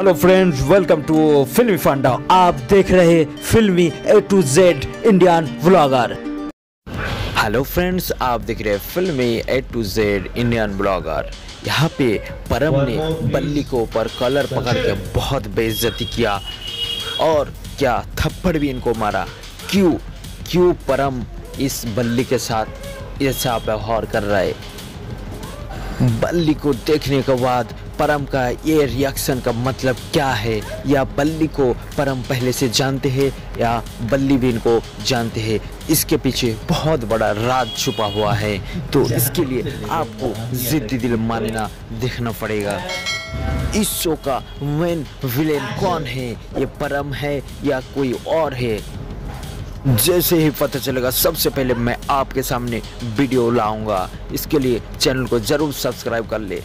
Hello friends welcome to फिल्मी फंडा आप देख रहे Filmy A to Z Indian vlogger hello friends आप देख रहे Filmy A to Z Indian blogger यहाँ पे परम ने बल्ली को ऊपर कलर पकड़ के बहुत बेइज्जती किया और क्या थप्पड़ भी इनको मारा। क्यों? क्यों परम इस बल्ली के साथ ऐसा व्यवहार कर रहा है? बल्ली को देखने के बाद परम का ये रिएक्शन का मतलब क्या है? या बल्ली को परम पहले से जानते हैं या बल्ली भी इनको जानते हैं? इसके पीछे बहुत बड़ा राज छुपा हुआ है। तो इसके लिए आपको जिद्दी दिल मानना देखना पड़ेगा। इस शो का मेन विलेन कौन है? ये परम है या कोई और है? जैसे ही पता चलेगा, सबसे पहले मैं आपके सामने वीडियो लाऊँगा। इसके लिए चैनल को ज़रूर सब्सक्राइब कर ले।